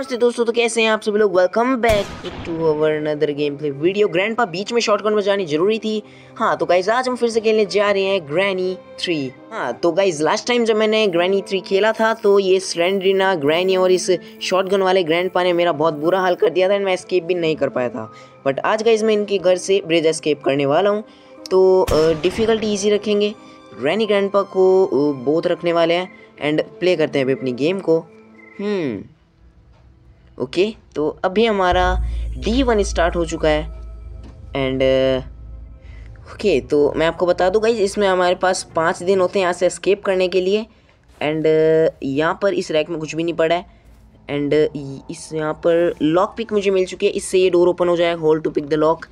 नमस्ते दोस्तों तो कैसे हैं आप सभी लोग? Welcome back to our another game play video grand बीच में शॉटगन बजानी ज़रूरी थी। हाँ तो गाइज़ आज हम फिर से खेलने जा रहे हैं ग्रैनी थ्री हाँ तो गाइज़ लास्ट टाइम जब मैंने ग्रैनी थ्री खेला था तो ये स्लेंड्रीना ग्रैनी और इस शॉटगन वाले ग्रैंड ने मेरा बहुत बुरा हाल कर दिया था एंड मैं एस्केप भी नहीं कर पाया था। बट आज गाइज़ मैं इनके घर से ब्रिज एस्केप करने वाला हूँ। तो डिफ़िकल्टी ईजी रखेंगे। ग्रैनी ग्रैंड को बोथ रखने वाले हैं एंड प्ले करते हैं अभी अपनी गेम को। हम्म। ओके तो अभी हमारा डी वन स्टार्ट हो चुका है। एंड ओके uh, तो मैं आपको बता दूँ गाइज़ इसमें हमारे पास पाँच दिन होते हैं यहाँ से एस्केप करने के लिए। एंड uh, यहाँ पर इस रैक में कुछ भी नहीं पड़ा है। एंड uh, इस यहाँ पर लॉक पिक मुझे मिल चुकी है। इससे ये डोर ओपन हो जाएगा hole to pick the lock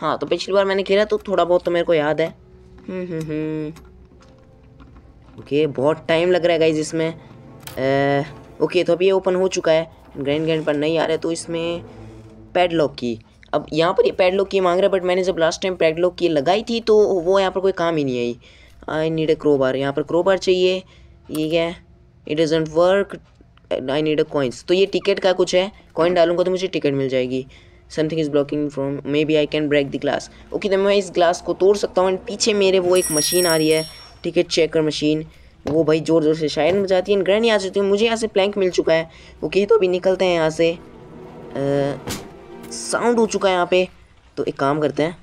हाँ तो पिछली बार मैंने खेला तो थोड़ा बहुत तो मेरे को याद है। Okay hmm, hmm, hmm. बहुत टाइम लग रहा है गाइज़ इसमें। ओके okay, तो अभी ये ओपन हो चुका है। ग्रैंड ग्रैंड पर नहीं आ रहा है तो इसमें पैडलॉक की। अब यहाँ पर ये पैडलॉक की मांग रहा है बट मैंने जब लास्ट टाइम पैडलॉक की लगाई थी तो वो यहाँ पर कोई काम ही नहीं आई। आई नीड ए क्रोबार यहाँ पर क्रोबार चाहिए। ये क्या है? It doesn't work I need a coins तो ये टिकट का कुछ है। कॉइन डालूँगा तो मुझे टिकट मिल जाएगी। Something is blocking from may be I can break the glass okay तो मैं इस ग्लास को तोड़ सकता हूँ। एंड पीछे मेरे वो एक मशीन आ रही है। टिकट चेकर मशीन वो भाई ज़ोर ज़ोर से शायर बजाती है ग्रैनी आ जाती है मुझे यहाँ से प्लैंक मिल चुका है। ओके तो अभी निकलते हैं यहाँ से। साउंड हो चुका है यहाँ पे। तो एक काम करते हैं,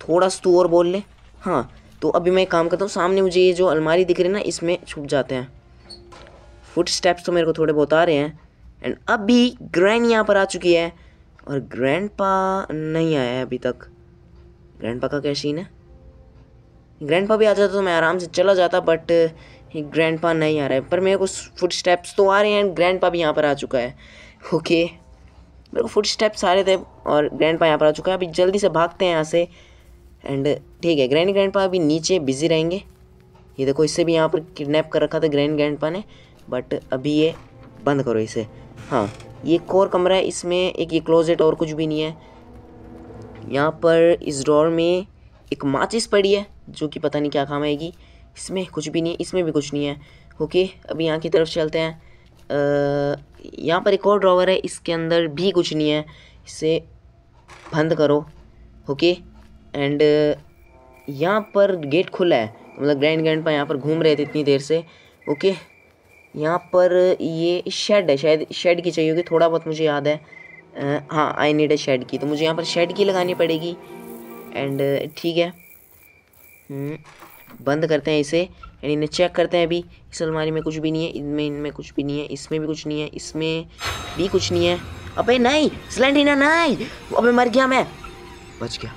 थोड़ा सा तू और बोल ले। हाँ तो अभी मैं काम करता हूँ, सामने मुझे ये जो अलमारी दिख रही है ना, इसमें छुप जाते हैं। फुट स्टेप्स तो मेरे को थोड़े बहुत आ रहे हैं। एंड अभी ग्रैंड यहाँ पर आ चुकी है। और ग्रैंड नहीं आया है अभी तक। ग्रैंड का क्या सीन है? ग्रैंड भी आ जाता तो मैं आराम से चला जाता बट ग्रैंड पा नहीं आ रहा है। पर मेरे को फुट स्टेप्स तो आ रहे हैं एंड ग्रैंड पा भी यहाँ पर आ चुका है। ओके मेरे को फुट स्टेप्स आ रहे थे और ग्रैंड पा यहाँ पर आ चुका है। अभी जल्दी से भागते हैं यहाँ से। एंड ठीक है ग्रैंड ग्रैंड पा अभी नीचे बिज़ी रहेंगे। ये देखो, इससे भी यहाँ पर किडनैप कर रखा था ग्रैंड ग्रैंड पा ने। बट अभी ये बंद करो इसे। हाँ ये एक और कमरा है। इसमें एक, ये क्लोजेट और कुछ भी नहीं है। यहाँ पर इस ड्रॉर में एक माचिस पड़ी है, जो कि पता नहीं क्या काम आएगी। इसमें कुछ भी नहीं है इसमें भी कुछ नहीं है। ओके अभी यहाँ की तरफ़ चलते हैं। यहाँ पर एक और ड्रॉवर है इसके अंदर भी कुछ नहीं है। इसे बंद करो। ओके एंड यहाँ पर गेट खुला है। मतलब ग्रैंड ग्रैंड पर यहाँ पर घूम रहे थे इतनी देर से। ओके यहाँ पर ये शेड है शायद शेड की चाहिए होगी थोड़ा बहुत मुझे याद है। आ, हाँ आई नीड ए शेड की तो मुझे यहाँ पर शेड की लगानी पड़ेगी। एंड ठीक है। हम्म, बंद करते हैं इसे एंड इन्हें चेक करते हैं अभी, इस अलमारी में कुछ भी नहीं है, इनमें इनमें कुछ भी नहीं है, इसमें भी कुछ नहीं है, इसमें भी कुछ नहीं है। अबे नहीं सिलेंडर नहीं अबे मर गया मैं। बच गया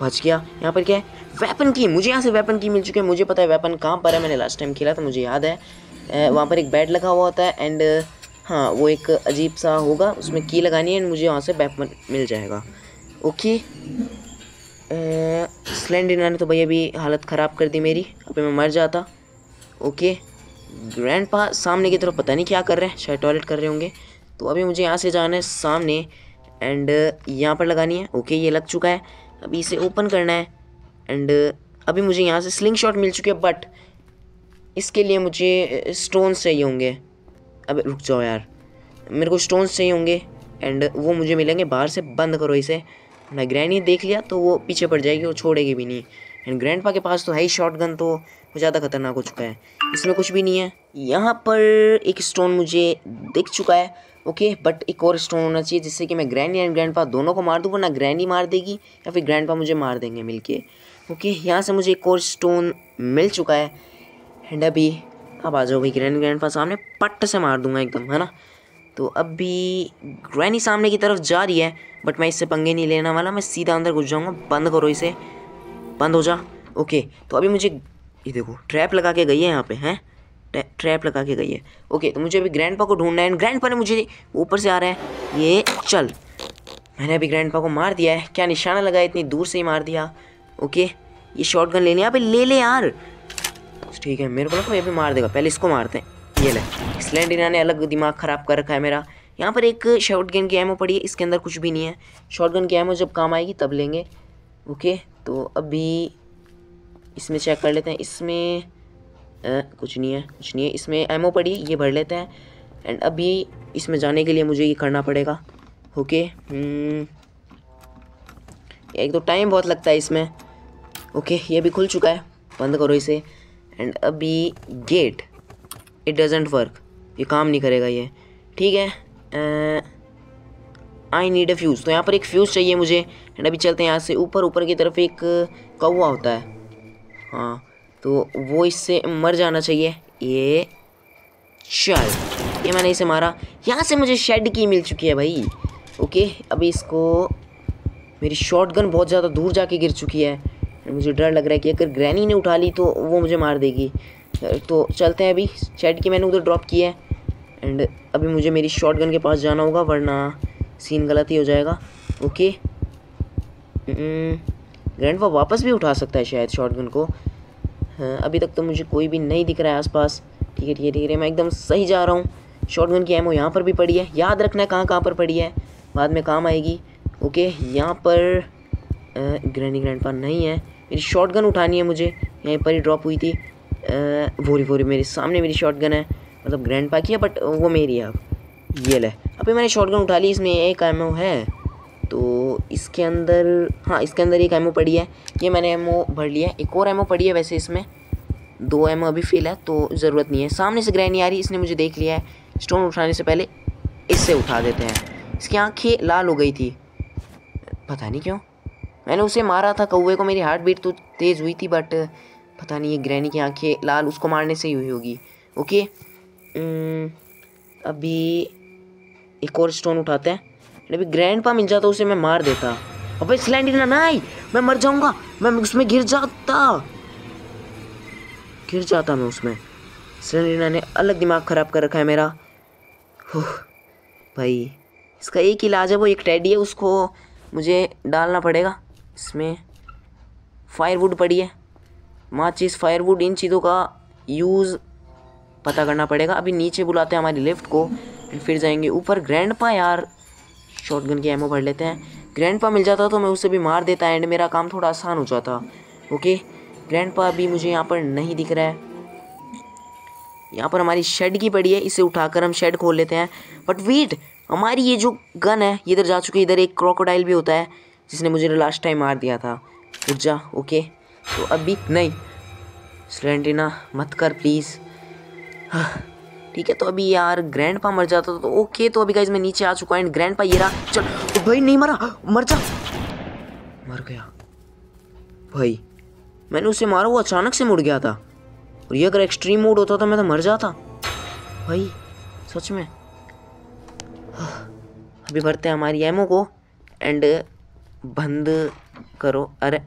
बच गया। यहाँ पर क्या है? वेपन की मुझे यहाँ से वेपन की मिल चुकी है, मुझे पता है वेपन कहाँ पर है, मैंने लास्ट टाइम खेला था, मुझे याद है। वहाँ पर एक बेड लगा हुआ होता है एंड हाँ वो एक अजीब सा होगा, उसमें की लगानी है एंड मुझे वहाँ से वेपन मिल जाएगा। ओके स्लेंडर ने तो भैया अभी हालत ख़राब कर दी मेरी। अभी मैं मर जाता। ओके ग्रैंड पा सामने की तरफ़ पता नहीं क्या कर रहे हैं। शायद टॉयलेट कर रहे होंगे। तो अभी मुझे यहाँ से जाना है सामने। एंड यहाँ पर लगानी है। ओके ये लग चुका है। अभी इसे ओपन करना है। एंड अभी मुझे यहाँ से स्लिंग शॉट मिल चुके हैं बट इसके लिए मुझे स्टोन्स चाहिए होंगे। अबे रुक जाओ यार। मेरे को स्टोन्स चाहिए होंगे। एंड वो मुझे मिलेंगे। बाहर से बंद करो इसे। ना ग्रैंड देख लिया तो वो पीछे पड़ जाएगी वो छोड़ेगी भी नहीं। एंड ग्रैंड के पास तो है ही शॉर्ट गन तो वो ज़्यादा खतरनाक हो चुका है। इसमें कुछ भी नहीं है। यहाँ पर एक स्टोन मुझे दिख चुका है। ओके बट एक और स्टोन होना चाहिए, जिससे कि मैं ग्रैंड एंड ग्रैंड दोनों को मार दूँ, वरना ग्रैंड मार देगी या फिर ग्रैंड मुझे मार देंगे मिल के ओके यहाँ से मुझे एक और स्टोन मिल चुका है। एंड अभी अब आ जाओ भाई ग्रैंड ग्रैंड सामने पट्ट से मार दूँगा एकदम, है ना? तो अभी ग्रैनी सामने की तरफ़ जा रही है बट मैं इससे पंगे नहीं लेने वाला, मैं सीधा अंदर घुस जाऊँगा, बंद करो इसे। बंद हो जा। ओके तो अभी मुझे, ये देखो ट्रैप लगा के गई है यहाँ पे, हैं? ट्रैप लगा के गई है। ओके तो मुझे अभी ग्रैंड को ढूंढना है ग्रैंड ने मुझे ऊपर से आ रहा है। ये, चल। मैंने अभी ग्रैंड को मार दिया है। क्या निशाना लगाया इतनी दूर से ही मार दिया। ओके ये शॉर्ट गन ले लिया। अभी ले ले यार। ठीक है, मेरे को ना ये भी मार देगा। पहले इसको मारते हैं। ये ले स्लैंडिना ने अलग दिमाग ख़राब कर रखा है मेरा। यहाँ पर एक शॉर्ट गन की एमओ पड़ी है इसके अंदर कुछ भी नहीं है। शॉर्ट गन की एमओ जब काम आएगी तब लेंगे। ओके तो अभी इसमें चेक कर लेते हैं। इसमें आ, कुछ नहीं है कुछ नहीं है। इसमें एमओ पड़ी ये भर लेते हैं। एंड अभी इसमें जाने के लिए मुझे ये करना पड़ेगा। ओके हम्म, एक तो टाइम बहुत लगता है इसमें। ओके ये भी खुल चुका है। बंद करो इसे। एंड अभी गेट इट डजेंट वर्क ये काम नहीं करेगा ये। ठीक है? आई नीड ए फ्यूज़ तो यहाँ पर एक फ्यूज़ चाहिए मुझे। एंड अभी चलते हैं यहाँ से ऊपर। ऊपर की तरफ़ एक कौवा होता है। हाँ तो वो इससे मर जाना चाहिए। ये चल ये मैंने इसे मारा। यहाँ से मुझे शेड की मिल चुकी है भाई। ओके अभी इसको मेरी शॉटगन बहुत ज़्यादा दूर जाके गिर चुकी है। मुझे डर लग रहा है कि अगर ग्रैनी ने उठा ली तो वो मुझे मार देगी। तो चलते हैं अभी। शेड की मैंने उधर ड्रॉप की है। एंड अभी मुझे मेरी शॉटगन के पास जाना होगा वरना सीन गलत ही हो जाएगा। ओके ग्रैंड वो वापस भी उठा सकता है शायद शॉटगन को। हाँ, अभी तक तो मुझे कोई भी नहीं दिख रहा है आसपास। ठीक है ठीक है ठीक है मैं एकदम सही जा रहा हूँ। शॉटगन की एमओ यहाँ पर भी पड़ी है। याद रखना है कहाँ कहाँ पर पड़ी है। बाद में काम आएगी। ओके यहाँ पर ग्रैंडी ग्रैंड पर नहीं है। मेरी शॉटगन उठानी है मुझे। यहीं पर ही ड्रॉप हुई थी। वोरी वोरी मेरे सामने मेरी शॉटगन है। मतलब ग्रैंड पा की है बट वो मेरी है अब। ये ले। अभी मैंने शॉटगन उठा ली, इसमें एक एमओ है। तो इसके अंदर हाँ इसके अंदर एक एमओ पड़ी है। ये मैंने एमओ भर लिया है। एक और एमओ पड़ी है वैसे इसमें। दो एमओ अभी फिल है तो ज़रूरत नहीं है। सामने से ग्रैनी आ रही, इसने मुझे देख लिया है। स्टोन उठाने से पहले इससे उठा देते हैं। इसकी आँखें लाल हो गई थी। पता नहीं क्यों। मैंने उसे मारा था कौए को। मेरी हार्ट बीट तो तेज़ हुई थी बट पता नहीं, ये ग्रैनी की आँखें लाल, उसको मारने से ही हुई होगी। ओके? अभी एक और स्टोन उठाते हैं। अभी ग्रैंड पा मिल जाता, उसे मैं मार देता। अबे सिलेंडर ना आई मैं मर जाऊँगा। मैं उसमें गिर जाता। गिर जाता मैं उसमें। सिलेंडर ने अलग दिमाग ख़राब कर रखा है मेरा। भाई, इसका एक इलाज है, वो एक टैडी है, उसको मुझे डालना पड़ेगा। इसमें फायरवुड पड़ी है। माचिस फायरवुड इन चीज़ों का यूज़ पता करना पड़ेगा। अभी नीचे बुलाते हैं हमारी लिफ्ट को, फिर जाएँगे ऊपर। ग्रैंड पा यार शॉटगन की एमओ भर लेते हैं। ग्रैंड पा मिल जाता तो मैं उसे भी मार देता एंड मेरा काम थोड़ा आसान हो जाता। ओके ग्रैंड पा अभी मुझे यहाँ पर नहीं दिख रहा है। यहाँ पर हमारी शेड की पड़ी है, इसे उठाकर हम शेड खोल लेते हैं। बट वेट हमारी ये जो गन है इधर जा चुकी है, इधर एक क्रोकोडाइल भी होता है, जिसने मुझे लास्ट टाइम मार दिया था। उठ जा ओके तो अभी नहीं। स्लेंटिना मत कर प्लीज़ ठीक है तो अभी यार ग्रैंड पा मर जाता तो ओके तो अभी मैं नीचे आ चुका एंड ग्रैंड पा ये रहा, चल। तो भाई, नहीं मरा, मर जा। मर गया। भाई, मैंने उसे मारा, वो अचानक से मुड़ गया था। और ये अगर एक्सट्रीम मोड होता तो मैं तो मर जाता। भाई, सच में। अभी भरते हैं हमारी एमओ को एंड बंद करो। अरे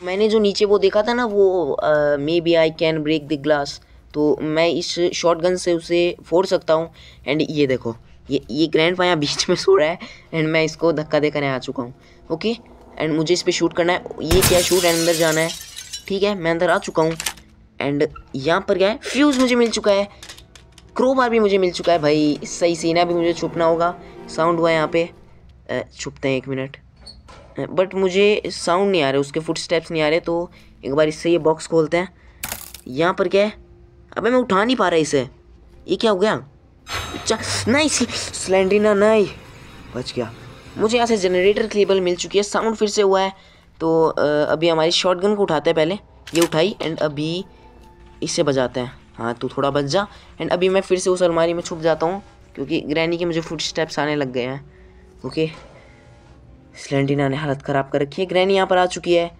मैंने जो नीचे वो देखा था ना, वो may be I can break the glass तो मैं इस शॉर्ट गन से उसे फोड़ सकता हूँ। एंड ये देखो, ये ये ग्रैंड पा यहाँ बीच में सो रहा है। एंड मैं इसको धक्का देकर आ चुका हूँ। ओके एंड मुझे इस पर शूट करना है। ये क्या शूट एंड अंदर जाना है। ठीक है, मैं अंदर आ चुका हूँ। एंड यहाँ पर क्या है? फ्यूज़ मुझे मिल चुका है। क्रो बार भी मुझे मिल चुका है भाई। सही सीना भी मुझे छुपना होगा। साउंड हुआ है यहाँ पे। छुपते हैं एक मिनट बट मुझे साउंड नहीं आ रहे, उसके फुट स्टेप्स नहीं आ रहे तो एक बार इससे ये बॉक्स खोलते हैं। यहाँ पर क्या है? अबे मैं उठा नहीं पा रहा इसे। ये क्या हो गया? अच्छा नहीं सिलेंडरिना नहीं। बच गया। मुझे यहाँ से जनरेटर केबल मिल चुकी है साउंड फिर से हुआ है। तो अभी हमारी शॉटगन को उठाते हैं पहले। ये उठाई एंड अभी इससे बजाते हैं। हाँ तो थोड़ा बच जा। एंड अभी मैं फिर से उस अलमारी में छुप जाता हूँ, क्योंकि ग्रैनी के मुझे फुट स्टेप्स आने लग गए हैं। ओके स्लेंटिना ने हालत ख़राब कर रखी है। ग्रैनी यहाँ पर आ चुकी है।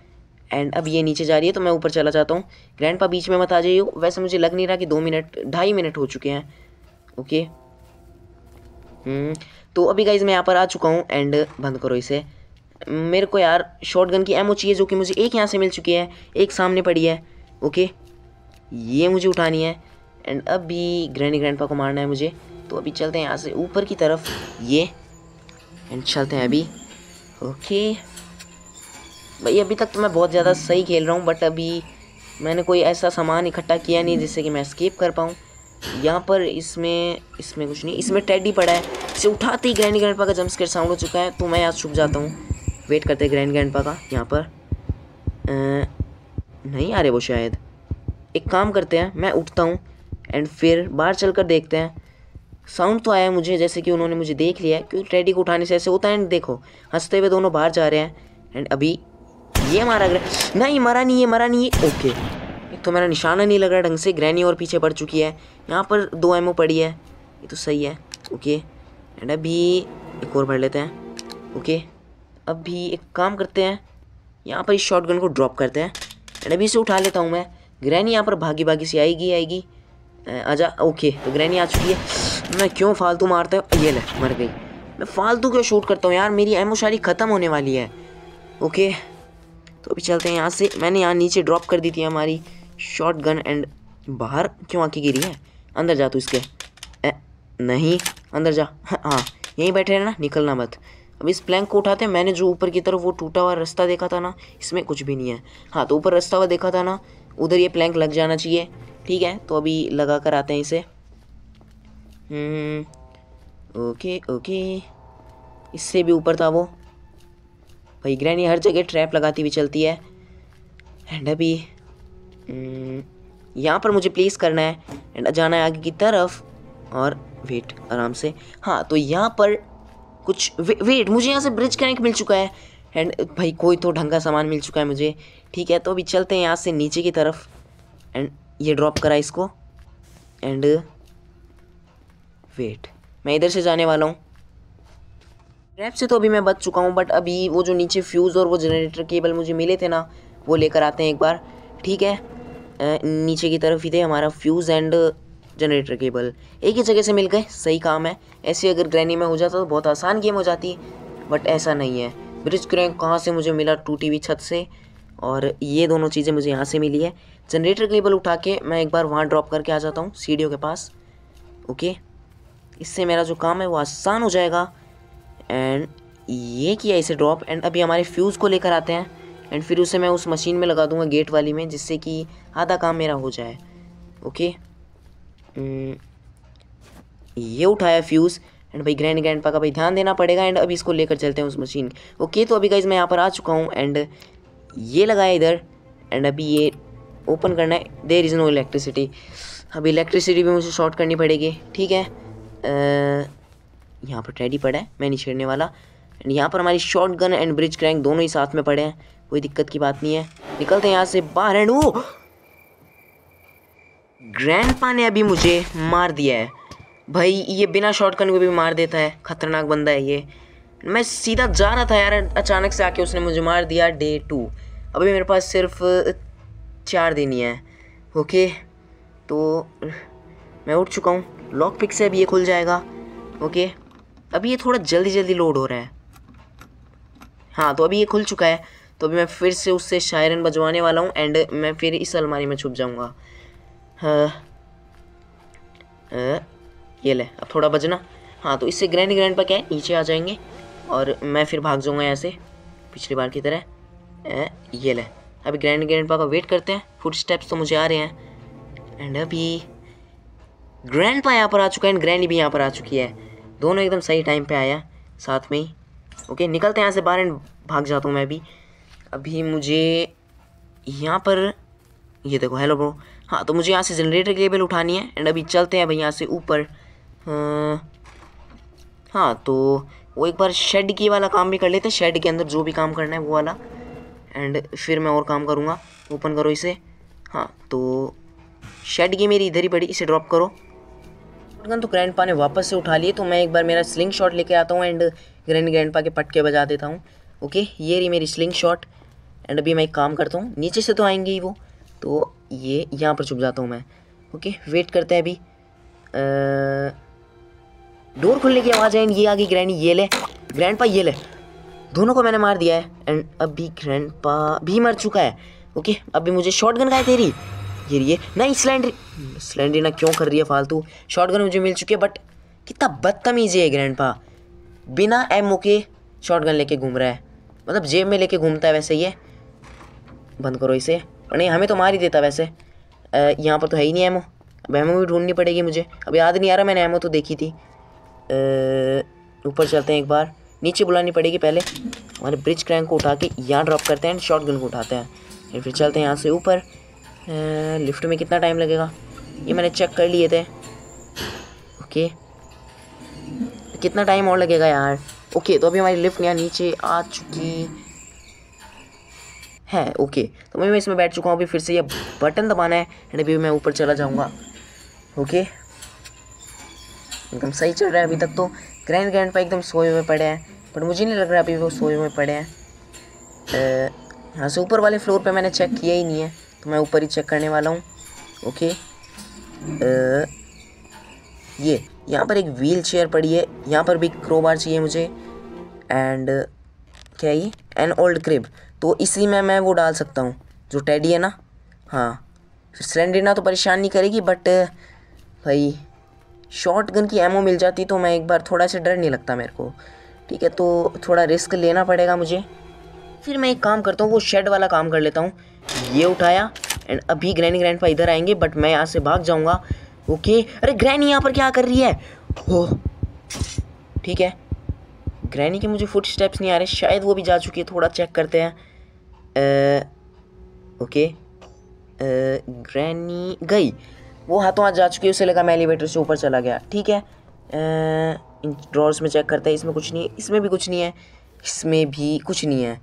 एंड अब ये नीचे जा रही है तो मैं ऊपर चला जाता हूँ। ग्रैंड पा बीच में मत आ जाइए वैसे मुझे लग नहीं रहा कि दो मिनट ढाई मिनट हो चुके हैं। ओके हम्म, तो अभी गाइज़ मैं यहाँ पर आ चुका हूँ एंड बंद करो इसे। मेरे को यार शॉर्ट गन की एमओ चाहिए जो कि मुझे एक यहाँ से मिल चुकी है। एक सामने पड़ी है। ओके ये मुझे उठानी है। एंड अभी ग्रैंड ग्रैंड पा को मारना है मुझे। तो अभी चलते हैं यहाँ से ऊपर की तरफ़। ये। एंड चलते हैं अभी। ओके। भाई अभी तक तो मैं बहुत ज़्यादा सही खेल रहा हूँ बट अभी मैंने कोई ऐसा सामान इकट्ठा किया नहीं जिससे कि मैं स्केप कर पाऊँ। यहाँ पर इसमें इसमें कुछ नहीं इसमें टेडी पड़ा है। इसे उठाते ही ग्रैंड ग्रैंड का जम्प साउंड हो चुका है तो मैं यहाँ छुप जाता हूँ। वेट करते ग्रैंड ग्रैंड का यहाँ पर। आ, नहीं आ रहे वो शायद। एक काम करते हैं मैं उठता हूँ एंड फिर बाहर चल कर देखते हैं। साउंड तो आया मुझे, जैसे कि उन्होंने मुझे देख लिया क्योंकि टेडी को उठाने से ऐसे होता है एंड देखो, हँसते हुए दोनों बाहर जा रहे हैं। एंड अभी ये मारा गया नहीं, मरा नहीं, ये मरा नहीं है ओके एक तो मेरा निशाना नहीं लग रहा ढंग से, ग्रैनी और पीछे पड़ चुकी है। यहाँ पर दो एमओ पड़ी है। ये तो सही है ओके एंड अभी एक और भर लेते हैं ओके अभी एक काम करते हैं, यहाँ पर इस शॉर्ट को ड्रॉप करते हैं। एंड अभी इसे उठा लेता हूँ मैं। ग्रैनी यहाँ पर भागी भागी से आएगी आएगी। आजा ओके तो ग्रैनी आ चुकी है। मैं क्यों फालतू मारता हूँ? ये ले मर गई। मैं फालतू क्यों शूट करता हूँ यार? मेरी एमओ शारी ख़त्म होने वाली है। ओके? तो अभी चलते हैं यहाँ से। मैंने यहाँ नीचे ड्रॉप कर दी थी हमारी शॉर्ट गन एंड बाहर क्यों आके गिरी है? अंदर जा तू इसके। ए, नहीं अंदर जा। हाँ यहीं बैठे रहना निकलना मत। अब इस प्लैंक को उठाते हैं। मैंने जो ऊपर की तरफ़ वो टूटा हुआ रास्ता देखा था ना इसमें कुछ भी नहीं है। हाँ तो ऊपर रास्ता हुआ देखा था ना उधर ये प्लैंक लग जाना चाहिए। ठीक है तो अभी लगा कर आते हैं इसे। Okay okay. इससे भी ऊपर था वो। भाई ग्रैनी हर जगह ट्रैप लगाती हुई चलती है। एंड अभी हम्म, यहाँ पर मुझे प्लेस करना है। एंड जाना है आगे की तरफ़। और वेट आराम से। हाँ तो यहाँ पर कुछ वे, वेट मुझे यहाँ से ब्रिज कनेक्ट मिल चुका है। एंड भाई कोई तो ढंग का सामान मिल चुका है मुझे। ठीक है तो अभी चलते हैं यहाँ से नीचे की तरफ़। एंड ये ड्रॉप करा इसको। And wait. मैं इधर से जाने वाला हूँ। रैप से तो अभी मैं बच चुका हूँ बट अभी वो जो नीचे फ्यूज़ और वो जनरेटर केबल मुझे मिले थे ना, वो लेकर आते हैं एक बार। ठीक है? नीचे की तरफ़ ही थे हमारा फ्यूज़ एंड जनरेटर केबल एक ही जगह से मिल गए, सही काम है। ऐसे अगर ग्रैनी में हो जाता तो बहुत आसान गेम हो जाती बट ऐसा नहीं है। ब्रिज क्रैंक कहाँ से मुझे मिला टूटी हुई छत से? और ये दोनों चीज़ें मुझे यहाँ से मिली है। जनरेटर केबल उठा के मैं एक बार वहाँ ड्रॉप करके आ जाता हूँ, सीढ़ियों के पास। ओके इससे मेरा जो काम है वो आसान हो जाएगा। एंड ये किया इसे ड्रॉप एंड अभी हमारे फ्यूज़ को लेकर आते हैं। एंड फिर उसे मैं उस मशीन में लगा दूँगा गेट वाली में जिससे कि आधा काम मेरा हो जाए। ओके हम्म, ये उठाया फ्यूज़ एंड भाई ग्रैंड ग्रैंड पा का भाई ध्यान देना पड़ेगा एंड अभी इसको लेकर चलते हैं उस मशीन ओके तो अभी गाइज़ मैं यहाँ पर आ चुका हूँ एंड ये लगाया इधर। एंड अभी ये ओपन करना है। देर इज़ नो इलेक्ट्रिसिटी अभी इलेक्ट्रिसिटी भी मुझे शॉर्ट करनी पड़ेगी। ठीक है? यहाँ पर रेडी पड़ा है, मैं नहीं छेड़ने वाला। एंड यहाँ पर हमारी shotgun and bridge crank दोनों ही साथ में पड़े हैं, कोई दिक्कत की बात नहीं है। निकलते हैं यहाँ से बाहर। एंड वो ग्रैंड ने अभी मुझे मार दिया है। भाई, ये बिना शॉर्ट गन को भी मार देता है। खतरनाक बंदा है ये। मैं सीधा जा रहा था यार, अचानक से आके उसने मुझे मार दिया डे टू अभी मेरे पास सिर्फ़ चार दिन ही है। ओके तो मैं उठ चुका हूँ। लॉक पिक से अभी ये खुल जाएगा। ओके अभी ये थोड़ा जल्दी जल्दी लोड हो रहा है। हाँ तो अभी ये खुल चुका है। तो अभी मैं फिर से उससे शायरन बजवाने वाला हूँ एंड मैं फिर इस अलमारी में छुप जाऊँगा। हाँ। ये ले, अब थोड़ा बजना। हाँ तो इससे ग्रैंड ग्रैंड पर क्या है? नीचे आ जाएँगे और मैं फिर भाग जाऊँगा यहाँ से, पिछली बार की तरह। ये ले। अभी ग्रैंड ग्रैंड पा का वेट करते हैं। फुट स्टेप्स तो मुझे आ रहे हैं। एंड अभी ग्रैंड पा यहाँ पर आ चुका है एंड ग्रैंड भी यहाँ पर आ चुकी है। दोनों एकदम सही टाइम पे आया, साथ में ही। ओके निकलते हैं यहाँ से बाहर एंड भाग जाता हूँ मैं भी। अभी मुझे यहाँ पर, ये देखो हेलो ब्रो हाँ तो मुझे यहाँ से जनरेटर केबल उठानी है एंड अभी चलते हैं भाई यहाँ से ऊपर। हाँ तो वो एक बार शेड की वाला काम भी कर लेते हैं। शेड के अंदर जो भी काम करना है वो वाला। एंड फिर मैं और काम करूँगा। ओपन करो इसे। हाँ तो शेड की मेरी इधर ही पड़ी, इसे ड्रॉप करो। गन तो ग्रैंड पा ने वापस से उठा लिए तो मैं एक बार मेरा स्लिंग शॉट लेके आता हूँ एंड ग्रैंड ग्रैंड पा के पटके बजा देता हूँ। ओके ये रही मेरी स्लिंग शॉट एंड अभी मैं एक काम करता हूँ। नीचे से तो आएँगे ही वो। तो ये यहाँ पर छुप जाता हूँ मैं। ओके वेट करते हैं अभी। डोर खुलने की आवाज़ है एंड ये आ गई ग्रैंड ये ले। ग्रैंड पा ये ले। दोनों को मैंने मार दिया है। एंड अभी ग्रैंड पा भी मर चुका है। ओके अभी मुझे शॉर्ट गन का तेरी? ये ये नहीं, स्लैंडरी। ना क्यों कर रही है फालतू? शॉर्ट मुझे मिल चुकी है बट कितना बदतमीजी है ग्रैंड बिना एमओ के शॉर्ट गन लेके घूम रहा है। मतलब जेब में लेके घूमता है वैसे ये। बंद करो इसे। नहीं, हमें तो मार ही देता वैसे। यहाँ पर तो है ही नहीं एमओ अब एमओ भी ढूंढनी पड़ेगी मुझे। अब याद नहीं आ रहा मैंने एमओ तो देखी थी। ऊपर चलते हैं एक बार। नीचे बुलानी पड़ेगी पहले। हमारे ब्रिज क्रैंक को उठा के यहाँ ड्रॉप करते हैं शॉर्ट गन को उठाते हैं। फिर चलते हैं यहाँ से ऊपर। लिफ्ट में कितना टाइम लगेगा? ये मैंने चेक कर लिए थे। ओके कितना टाइम और लगेगा यार? ओके तो अभी हमारी लिफ्ट यहाँ नीचे आ चुकी है। ओके तो मैं इसमें बैठ चुका हूँ। अभी फिर से ये बटन दबाना है एंड अभी मैं ऊपर चला जाऊँगा। ओके एकदम सही चल रहा है अभी तक तो। ग्रैंड ग्रैंड पर एकदम सोए हुए पड़े हैं। पर मुझे नहीं लग रहा अभी वो सोए हुए पड़े हैं। यहाँ से ऊपर वाले फ्लोर पे मैंने चेक किया ही नहीं है। तो मैं ऊपर ही चेक करने वाला हूँ। ओके आ, ये यहाँ पर एक व्हील चेयर पड़ी है। यहाँ पर भी क्रोबार चाहिए मुझे। एंड क्या ये? एन ओल्ड क्रिब तो इसी में मैं वो डाल सकता हूँ। जो टेडी है ना? हाँ। सिलेंडर तो परेशान नहीं करेगी बट भाई शॉर्ट गन की एमओ मिल जाती तो मैं एक बार थोड़ा सा डर नहीं लगता मेरे को। ठीक है तो थोड़ा रिस्क लेना पड़ेगा मुझे। फिर मैं एक काम करता हूँ वो शेड वाला काम कर लेता हूँ। ये उठाया एंड अभी ग्रैनी ग्रैंड इधर आएँगे बट मैं यहाँ से भाग जाऊँगा। ओके अरे ग्रैनी यहाँ पर क्या कर रही है? हो। ठीक है। ग्रैनी के मुझे फुट स्टेप्स नहीं आ रहे, शायद वो भी जा चुकी है, थोड़ा चेक करते हैं। ओके ग्रैनी गई। वो हाथों हाथ जा चुकी है, उसे लगा मैं एलिवेटर से ऊपर चला गया। ठीक है। इन ड्रॉर्स में चेक करते हैं, इसमें कुछ नहीं है इसमें भी कुछ नहीं है। इसमें भी कुछ नहीं है।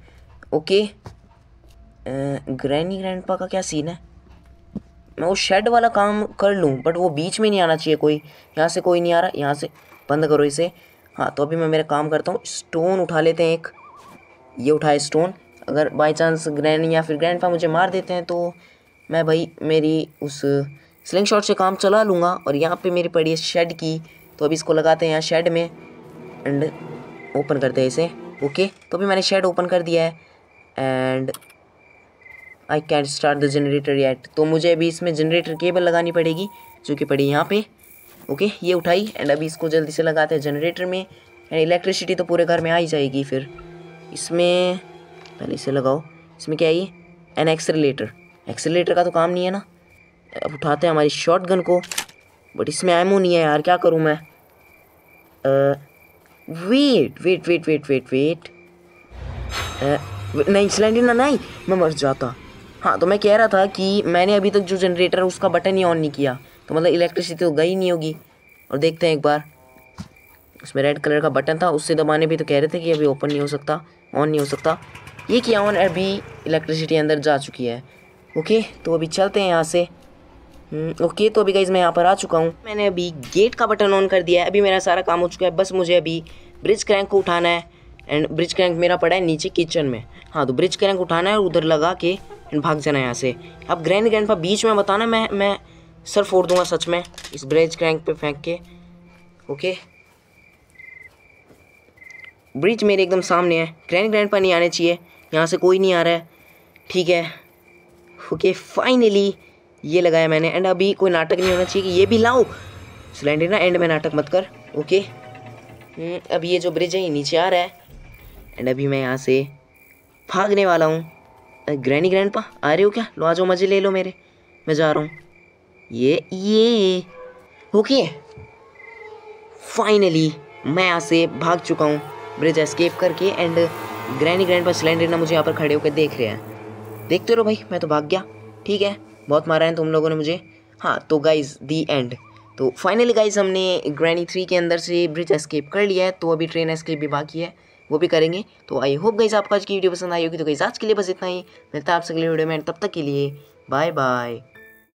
ओके ग्रैनी ग्रैंडपा का क्या सीन है? मैं वो शेड वाला काम कर लूँ बट वो बीच में नहीं आना चाहिए कोई। यहाँ से कोई नहीं आ रहा, यहाँ से बंद करो इसे। हाँ तो अभी मैं मेरा काम करता हूँ। स्टोन उठा लेते हैं एक। ये उठाए स्टोन अगर बाई चांस ग्रैंड या फिर ग्रैंड मुझे मार देते हैं तो मैं भाई मेरी उस स्लिंग शॉट से काम चला लूँगा और यहाँ पे मेरी पड़ी है शेड की। तो अभी इसको लगाते हैं यहाँ शेड में एंड ओपन करते हैं इसे। ओके तो अभी मैंने शेड ओपन कर दिया है। And I can start the generator yet तो मुझे अभी इसमें जनरेटर केबल लगानी पड़ेगी, जो कि पड़ी यहाँ पे। ओके ये उठाई एंड अभी इसको जल्दी से लगाते हैं जनरेटर में। एंड इलेक्ट्रिसिटी तो पूरे घर में आ ही जाएगी फिर। इसमें, पहले इसे लगाओ। इसमें क्या है एन एक्सलेटर एक्सलेटर का तो काम नहीं है ना। अब उठाते हैं हमारी शॉर्ट गन को। बट इसमें एमो नहीं है यार, क्या करूँ मैं? Wait wait wait wait wait wait नहीं सिलेंडर ना, नहीं, मैं मर जाता। हाँ तो मैं कह रहा था कि मैंने अभी तक जो जनरेटर है उसका बटन ही ऑन नहीं किया। तो मतलब इलेक्ट्रिसिटी तो गई नहीं होगी। और देखते हैं एक बार। उसमें रेड कलर का बटन था उससे दबाने भी तो कह रहे थे कि अभी ओपन नहीं हो सकता ऑन नहीं हो सकता। ये किया ऑन अभी इलेक्ट्रिसिटी अंदर जा चुकी है। ओके तो अभी चलते हैं यहाँ से। ओके हम्म, तो अभी गाइज़ मैं यहाँ पर आ चुका हूँ। मैंने अभी गेट का बटन ऑन कर दिया है। अभी मेरा सारा काम हो चुका है। बस मुझे अभी ब्रिज क्रैंक को उठाना है। एंड ब्रिज क्रैंक मेरा पड़ा है नीचे किचन में। हाँ तो ब्रिज क्रैंक उठाना है उधर लगा के एंड भाग जाना यहाँ से। अब ग्रैंड ग्रैंड पर बीच में बताना, मैं मैं सर फोड़ दूँगा सच में, इस ब्रिज क्रैंक पे फेंक के। ओके ब्रिज मेरे एकदम सामने है। ग्रैंड ग्रैंड पर नहीं आने चाहिए। यहाँ से कोई नहीं आ रहा है। ठीक है। ओके फाइनली ये लगाया मैंने। एंड अभी कोई नाटक नहीं होना चाहिए कि ये भी लाओ सिलेंडर ना एंड में नाटक मत कर। ओके अब ये जो ब्रिज है, ये नीचे आ रहा है। एंड अभी मैं यहाँ से भागने वाला हूँ। ग्रैनी ग्रैंड पा आ रहे हो क्या? लो आ जाओ मज़े ले लो मेरे। मैं जा रहा हूँ। ये ये। ओके फाइनली मैं यहाँ से भाग चुका हूँ। ब्रिज एस्केप करके एंड ग्रैनी ग्रैंड पर सिलेंडर ना मुझे यहाँ पर खड़े होकर देख रहे हैं। देखते रहो भाई, मैं तो भाग गया। ठीक है, बहुत मारा है तुम लोगों ने मुझे। हाँ तो गाइज़ दी एंड तो फाइनली गाइज़ हमने ग्रैनी थ्री के अंदर से ब्रिज एस्केप कर लिया है तो अभी ट्रेन एस्केप भी बाकी है। वो भी करेंगे। तो आई होप गई आपको आज की वीडियो पसंद आई होगी। तो गई आज के लिए बस इतना ही। मिलता है आपसे अगले वीडियो में। तब तक के लिए बाय बाय